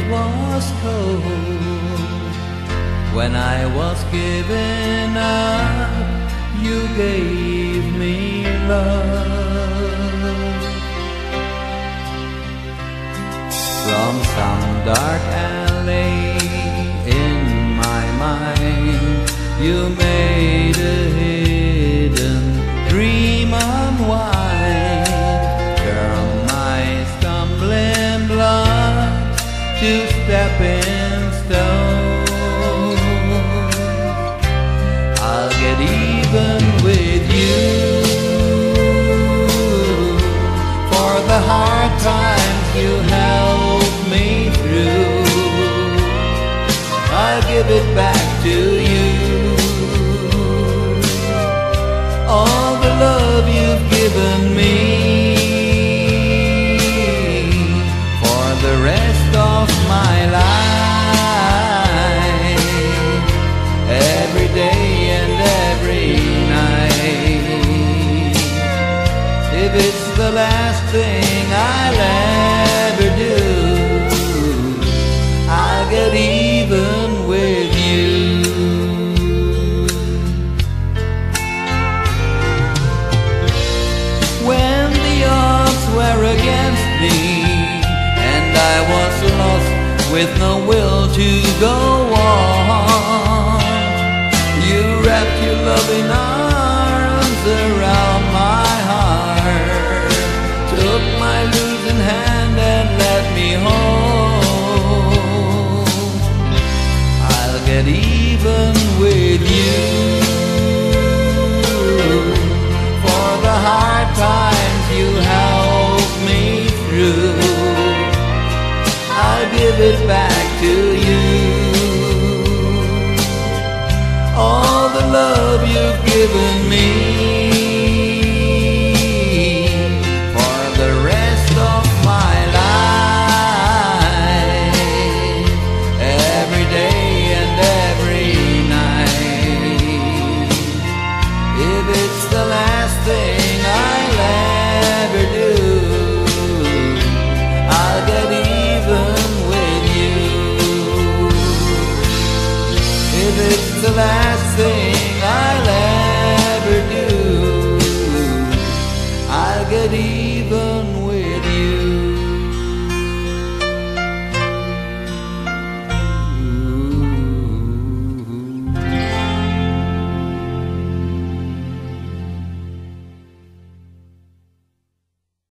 it was cold. When I was giving up, you gave me love. From some dark alley in my mind, you made a to If it's the last thing I'll ever do, I'll get even with you. When the odds were against me and I was lost with no will to go on, you wrapped your loving arms get even with you for the hard times you helped me through. I'll give it back to you. All the love you've If it's the last thing I'll ever do, I'll get even.